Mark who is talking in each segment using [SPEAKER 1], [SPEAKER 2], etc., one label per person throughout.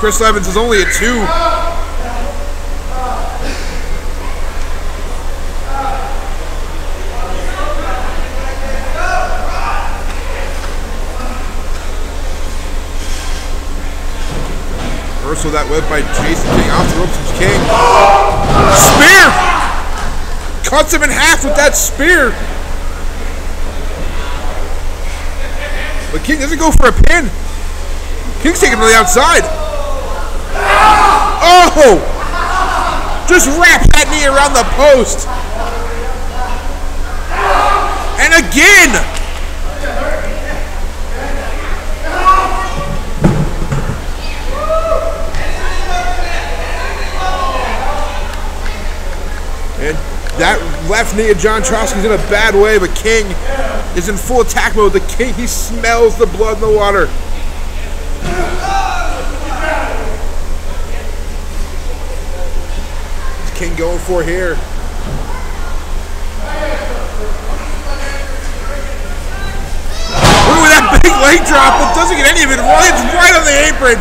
[SPEAKER 1] Chris Evans is only a two. Reversal that whip by Jason King off the ropes from King. Spear! Cuts him in half with that spear. But King doesn't go for a pin. King's taking him to the outside. Oh! Just wrap that knee around the post. And again! And that left knee of Jon Trosky's in a bad way, but King is in full attack mode. The King, he smells the blood in the water. King going for here? Look at that big leg drop. It doesn't get any of it. It's right on the apron.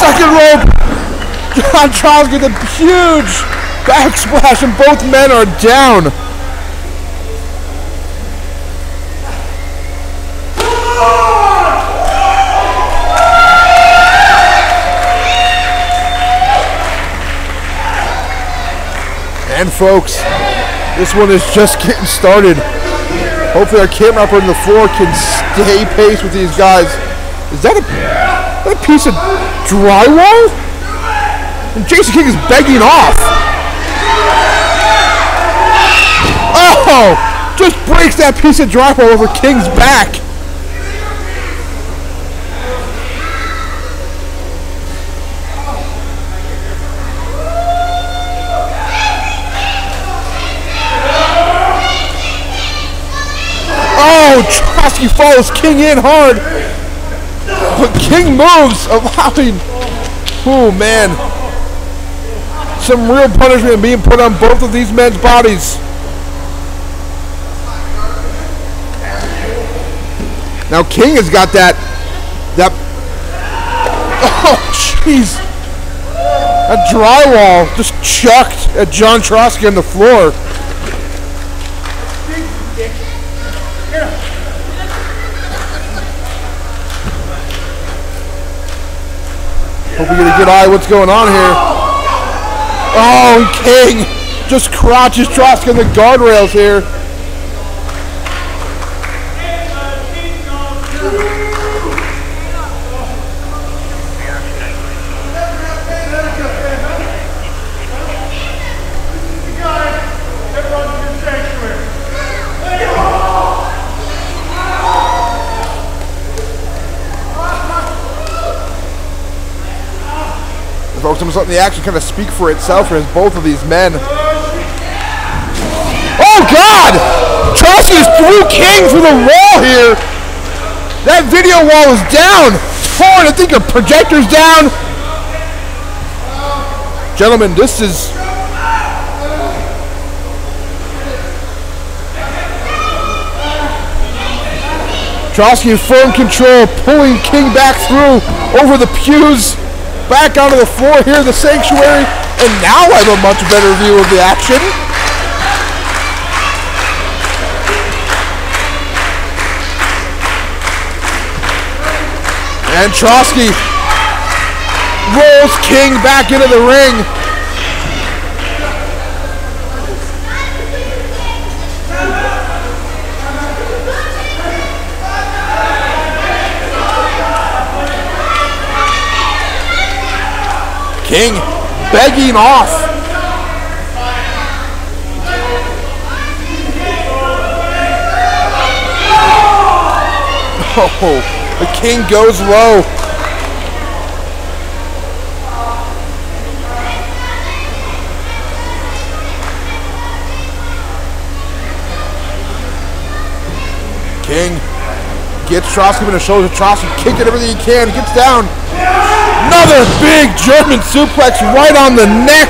[SPEAKER 2] Second rope. John Charles gets a huge backsplash, and both men are down. And folks, this one is just getting started. Hopefully our camera operator on the floor can stay pace with these guys. Is that a, that a piece of drywall? And Jason King is begging off. Oh! Just breaks that piece of drywall over King's back. Oh, Trosky follows King in hard. But King moves, allowing, oh man, some real punishment being put on both of these men's bodies. Now King has got that, that, oh jeez, that drywall just chucked at Jon Trosky on the floor. Hope we get a good eye what's going on here. Oh, King just crotches Trosky on the guardrails here. I'm just letting the action kind of speak for itself as both of these men. Oh God! Trosky threw King through the wall here. That video wall is down. Torn. I think a projector's down. Gentlemen, this is Trosky in firm control, pulling King back through over the pews, back onto the floor here in the sanctuary, and now I have a much better view of the action. And Trosky rolls King back into the ring. King begging off. Oh, the King goes low. King gets Trosky in the shoulder. Trosky kicking everything he can. Gets down. Another big German suplex right on the neck.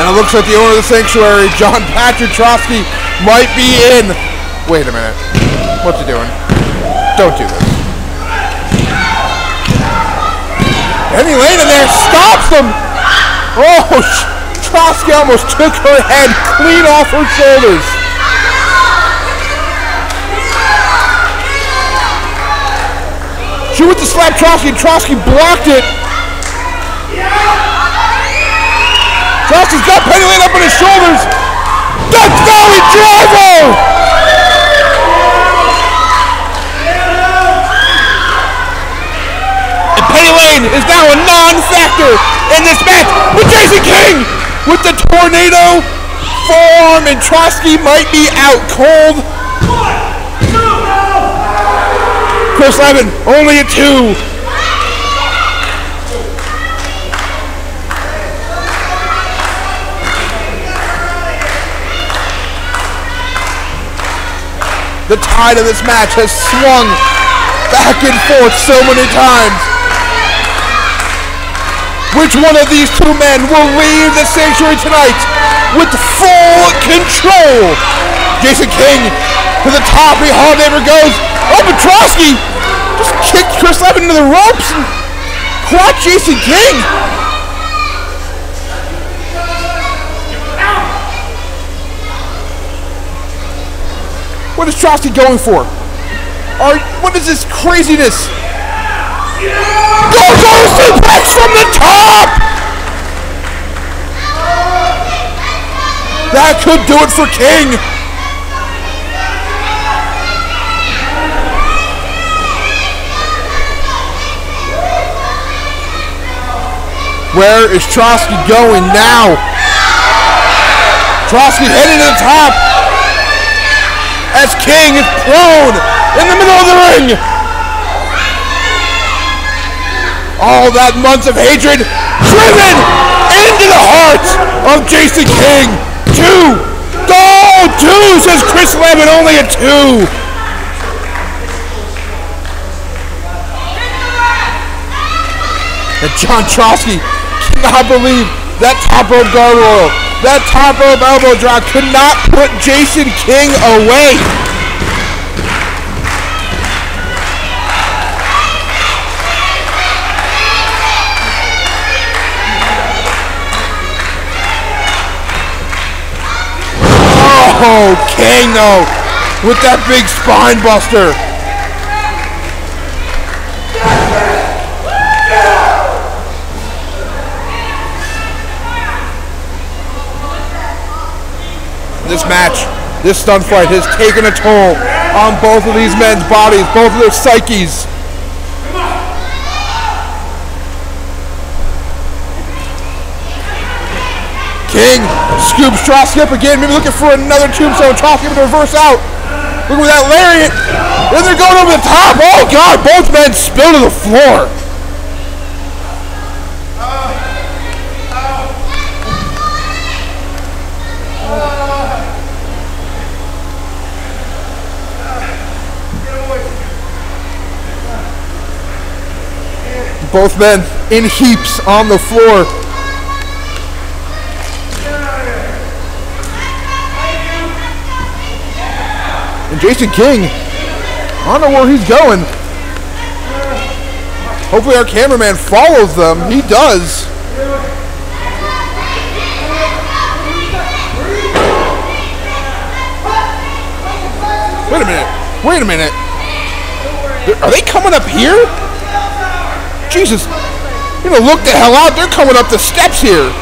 [SPEAKER 2] And it looks like the owner of the sanctuary, Jon Patrick Trosky, might be in. Wait a minute. What's he doing? Don't do this. Penny Lane in there stops them. Oh, shit. Trosky almost took her head clean off her shoulders. She went to slap Trosky, and Trosky blocked it. Trosky's got Penny Lane up on his shoulders. Death Valley Driver! And Penny Lane is now a non-factor in this match with Jason King with the tornado forearm and Trosky might be out cold. Chris Levin, only a two. The tide of this match has swung back and forth so many times. Which one of these two men will leave the sanctuary tonight with full control? Jason King to the top, he hardly ever goes. Oh, Petrosky just kicked Chris Levin into the ropes and caught Jason King. What is Trosky going for? Are, what is this craziness? Go, go, suplex from the top! That could do it for King. Where is Trosky going now? Trosky heading to the top as King is prone in the middle of the ring. All that months of hatred driven into the heart of Jason King. Two. Oh, two, says Chris Levin, only a two. And Jon Trosky cannot believe that top rope gargoyle, that top rope elbow drop could not put Jason King away. Oh, though, with that big spine buster. This match, this stunt fight has taken a toll on both of these men's bodies, both of their psyches. King scoops Trosky up again, maybe looking for another tombstone. Trosky to reverse out. Look at that lariat. Then they're going over the top. Oh God, both men spill to the floor. Both men in heaps on the floor. And Jason King, I don't know where he's going. Hopefully our cameraman follows them. He does. Wait a minute. Wait a minute. Are they coming up here? Jesus. You know, look the hell out. They're coming up the steps here.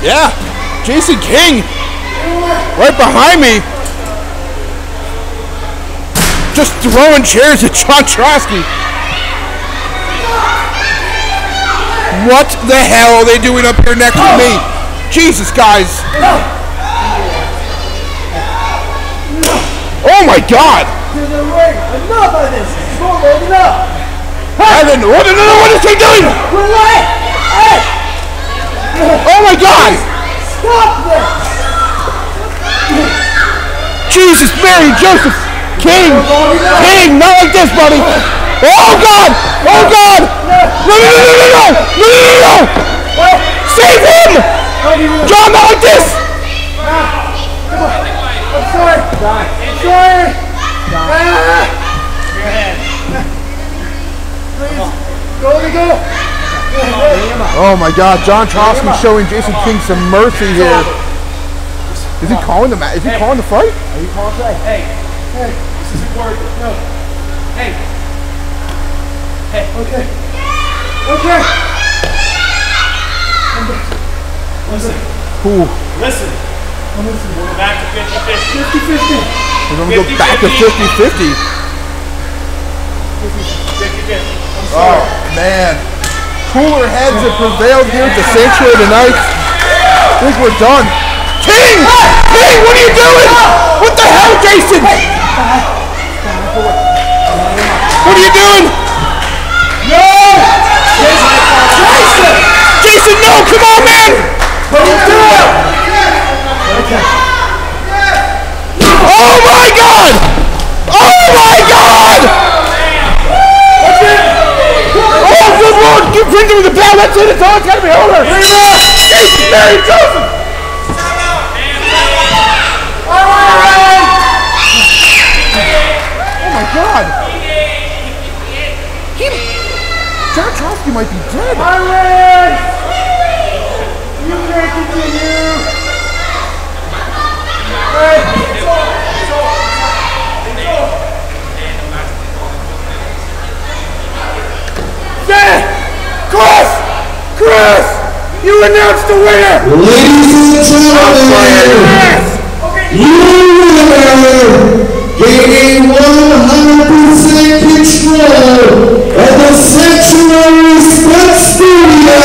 [SPEAKER 2] Yeah, Jason King, right behind me, just throwing chairs at Jon Trosky. What the hell are they doing up here next to me? Jesus, guys. Oh my God.
[SPEAKER 3] Enough of this! Enough!
[SPEAKER 2] Evan, what, what is he doing?
[SPEAKER 3] Relax! Hey!
[SPEAKER 2] Oh my God.
[SPEAKER 3] Stop this!
[SPEAKER 2] Jesus, Mary, Joseph. King! King! Not like this, buddy! Oh God! Oh God! No, no, no, no, no, no! No, no! Save him! Oh my God! Jon Trosky showing Jason King some mercy here. Is he calling the ma- Is he calling the fight? Are you calling the fight?
[SPEAKER 4] Hey, hey, this isn't working. No. Hey, Hey.
[SPEAKER 3] Okay. Okay.
[SPEAKER 4] listen,
[SPEAKER 2] Ooh,
[SPEAKER 4] listen. We're back to 50 50.
[SPEAKER 3] 50-50.
[SPEAKER 2] we're gonna go back to 50-50.
[SPEAKER 4] 50
[SPEAKER 2] Oh man. Cooler heads have prevailed here at the sanctuary tonight. I think we're done. King! King, what are you doing? What the hell, Jason? What are you doing? No! Jason! Jason, no! Come on, man! What are you doing? Oh my God! Oh my God! Lord! Give bring him the bell. That's it. It's all. It's gotta be over. Jason, Mary, Joseph. Oh my God! He, Jon Trosky might be dead.
[SPEAKER 3] Byron! You can't continue.
[SPEAKER 2] Dad! Chris! Chris! You announced the winner!
[SPEAKER 5] Ladies and gentlemen, you winner, gaining 100% control of the Sanctuary Sports Studio,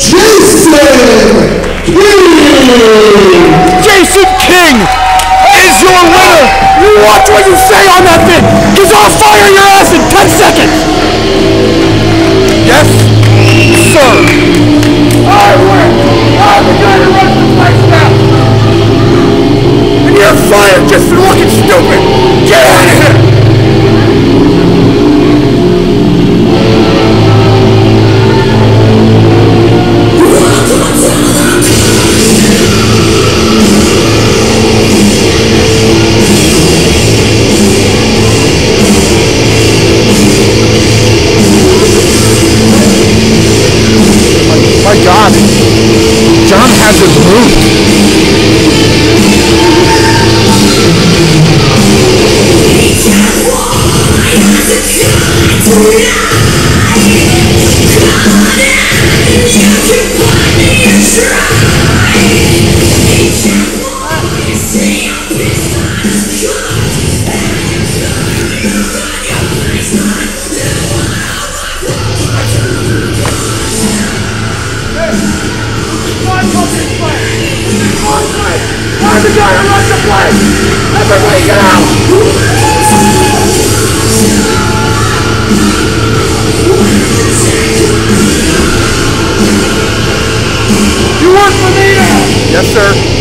[SPEAKER 5] Jason King.
[SPEAKER 2] Jason King is your winner! You watch what you say on that thing! Because I'll fire your ass in 10 seconds! Yes, sir! Win! I'm the guy who runs the place now! And you're fired just for looking stupid! Get out Jon hasn't moved.
[SPEAKER 3] Everybody get out. You work for me now.
[SPEAKER 2] Yes, sir.